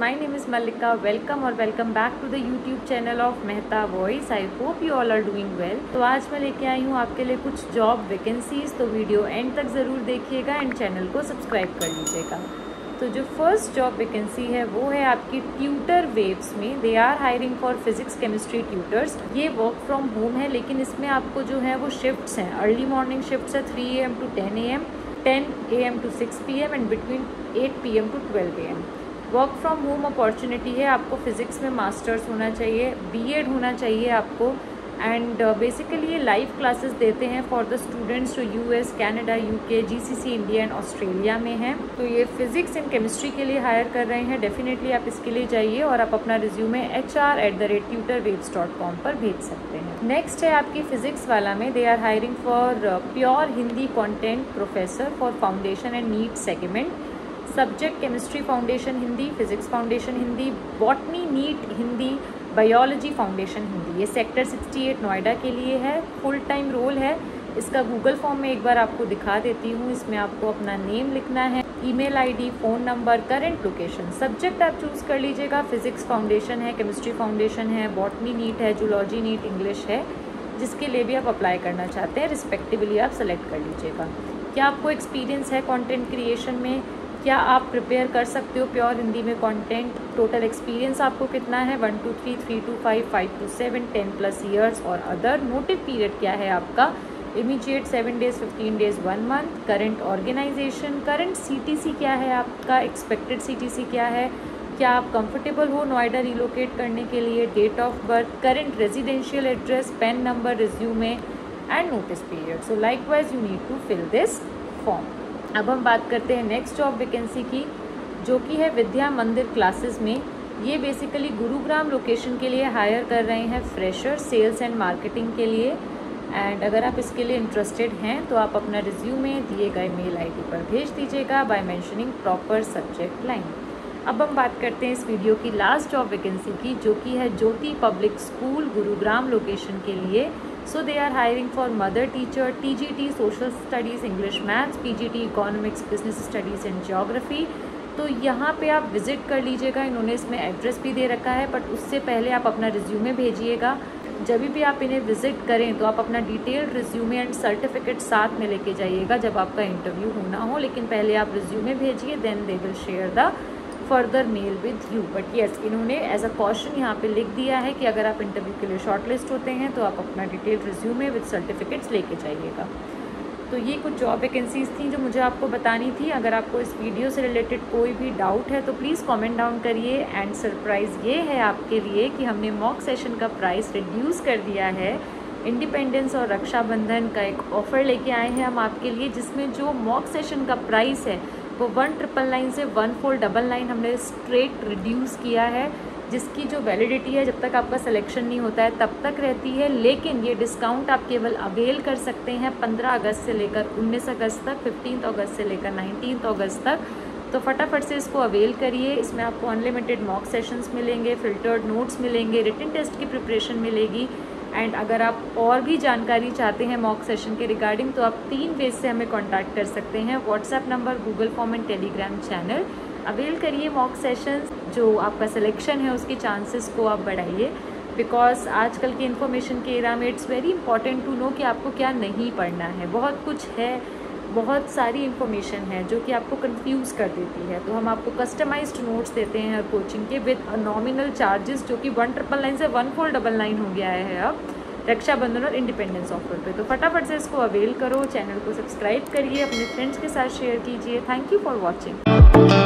my name is Malika. Welcome और welcome back to the YouTube channel of Mehta Voice. I hope you all are doing well. तो आज मैं लेके आई हूँ आपके लिए कुछ जॉब वैकेंसीज तो वीडियो एंड तक ज़रूर देखिएगा एंड चैनल को सब्सक्राइब कर लीजिएगा। तो जो फ़र्स्ट जॉब वैकेंसी है, वो है आपकी ट्यूटर वेव्स में. They are hiring for physics chemistry tutors ये वर्क फ्रॉम होम है, लेकिन इसमें आपको जो है, वो शिफ्ट्स हैं. अर्ली मॉर्निंग शिफ्ट्स है three A M to ten A M ten A M to six P M and between eight P M to twelve A M work from home opportunity है, आपको physics में masters होना चाहिए BEd होना चाहिए आपको and basically ये live classes देते हैं फॉर द स्टूडेंट्स जो US Canada UK GCC India and Australia में हैं। तो ये फिजिक्स एंड केमिस्ट्री के लिए हायर कर रहे हैं। डेफिनेटली आप इसके लिए जाइए और आप अपना resume H R at the rate tutor waves dot com पर भेज सकते हैं। नेक्स्ट है आपकी फिजिक्स वाला में। They are hiring for pure Hindi content professor for foundation and NEET segment subject chemistry foundation Hindi physics foundation Hindi botany NEET Hindi biology foundation Hindi ये sector 68 Noida के लिए है फुल टाइम रोल है। इसका Google form में एक बार आपको दिखा देती हूँ। इसमें आपको अपना नेम लिखना है email ID phone number current location subject आप चूज़ कर लीजिएगा। फिजिक्स फाउंडेशन है केमिस्ट्री फाउंडेशन है बॉटनी नीट है जूलॉजी नीट इंग्लिश है, जिसके लिए भी आप अप्लाई करना चाहते हैं रिस्पेक्टिवली आप सेलेक्ट कर लीजिएगा। क्या आपको एक्सपीरियंस है कंटेंट क्रिएशन में? क्या आप प्रिपेयर कर सकते हो प्योर हिंदी में कंटेंट टोटल एक्सपीरियंस आपको कितना है? One two three three two five five two seven ten plus years और अदर नोटिव पीरियड क्या है आपका? Immediate seven days fifteen days one month current organisation current CTC क्या है आपका? एक्सपेक्टेड सीटीसी क्या है? क्या आप कंफर्टेबल हो नोएडा रिलोकेट करने के लिए? Date of birth current residential address PAN number resume and notice period so likewise you need to fill this form अब हम बात करते हैं नेक्स्ट जॉब वैकेंसी की, जो कि है विद्या मंदिर क्लासेस में। ये बेसिकली गुरुग्राम लोकेशन के लिए हायर कर रहे हैं फ्रेशर सेल्स एंड मार्केटिंग के लिए। एंड अगर आप इसके लिए इंटरेस्टेड हैं तो आप अपना रिज्यूमे दिए गए मेल आईडी पर भेज दीजिएगा by mentioning proper subject line अब हम बात करते हैं इस वीडियो की लास्ट जॉब वैकेंसी की, जो कि है Jyoti public school Gurugram location के लिए। So they are hiring for mother teacher TGT social studies English maths PGT economics business studies and geography तो यहाँ पे आप विज़िट कर लीजिएगा, इन्होंने इसमें एड्रेस भी दे रखा है बट उससे पहले आप अपना रिज्यूमे भेजिएगा। जब भी आप इन्हें विज़िट करें तो आप अपना डिटेल्ड रिज्यूमे एंड सर्टिफिकेट साथ में लेके जाइएगा जब आपका इंटरव्यू होना हो। लेकिन पहले आप रिज्यूमे भेजिए then they will share the further mail with you but yes इन्होंने एज अ क्वेश्चन यहाँ पे लिख दिया है कि अगर आप इंटरव्यू के लिए शॉर्टलिस्ट होते हैं तो आप अपना डिटेल रिज्यूमे विद सर्टिफिकेट्स लेके जाइएगा। तो ये कुछ जॉब वैकेंसीज थी जो मुझे आपको बतानी थी। अगर आपको इस वीडियो से रिलेटेड कोई भी डाउट है तो प्लीज़ कमेंट डाउन करिए। एंड सरप्राइज़ ये है आपके लिए कि हमने मॉक सेशन का प्राइस रिड्यूस कर दिया है। इंडिपेंडेंस और रक्षाबंधन का एक ऑफ़र लेके आए हैं हम आपके लिए, जिसमें जो मॉक सेशन का प्राइस है वो वन ट्रिपल नाइन से वन फोर डबल नाइन हमने स्ट्रेट रिड्यूस किया है, जिसकी जो वैलिडिटी है, जब तक आपका सिलेक्शन नहीं होता है, तब तक रहती है, लेकिन ये डिस्काउंट आप केवल अवेल कर सकते हैं 15 अगस्त से लेकर 19 अगस्त तक 15 अगस्त से लेकर 19 अगस्त तक। तो फटाफट से इसको अवेल करिए, इसमें आपको अनलिमिटेड मॉक सेशंस मिलेंगे फिल्टर्ड नोट्स मिलेंगे रिटर्न टेस्ट की प्रिपरेशन मिलेगी। एंड अगर आप और भी जानकारी चाहते हैं मॉक सेशन के रिगार्डिंग तो आप तीन वेज से हमें कॉन्टैक्ट कर सकते हैं। WhatsApp number Google form and Telegram channel avail करिए मॉक सेशंस जो आपका सिलेक्शन है, उसके चांसेस को आप बढ़ाइए। बिकॉज़ आजकल के इन्फॉर्मेशन के एरा में it's very important to know कि आपको क्या नहीं पढ़ना है। बहुत कुछ है। बहुत सारी इन्फॉर्मेशन है जो कि आपको कंफ्यूज कर देती है। तो हम आपको कस्टमाइज्ड नोट्स देते हैं हर कोचिंग के विद नॉमिनल चार्जेस जो कि वन ट्रिपल नाइन से वन फोर डबल नाइन हो गया है अब, रक्षाबंधन और इंडिपेंडेंस ऑफ़र पे। तो फटाफट से इसको अवेल करो चैनल को सब्सक्राइब करिए, अपने फ्रेंड्स के साथ शेयर कीजिए। Thank you for watching